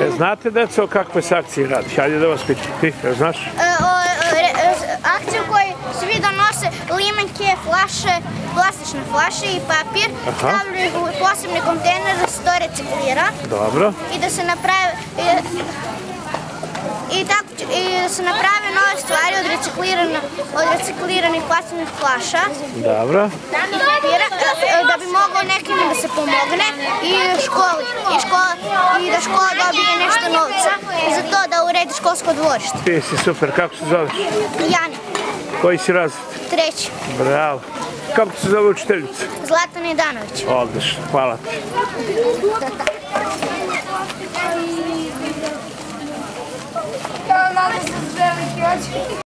E, znate, deco, o se akcije radi? Hajde da vas pitam. Ti, jel znaš? E, o, re- e, akciju koju svi donose limenke, flaše, plastične flaše i papir, stavljaju ih u posebni kontejner da se to reciklira Dobro. i da se naprave i, i, tako, i da se naprave nove stvari od, reciklirana, od recikliranih plastičnih flaša Dobro. papira e, da bi moglo nekima da se pomogne i školi i, škola, i da škola dobije novca za to da uredi školsko dvorište. Ti si super. Kako se zoveš? Jani, Koji si razred? treći, Bravo. Kako se zove učiteljica? Zlatan Idanović. Odlično. Hvala ti. Kao se veliki oči.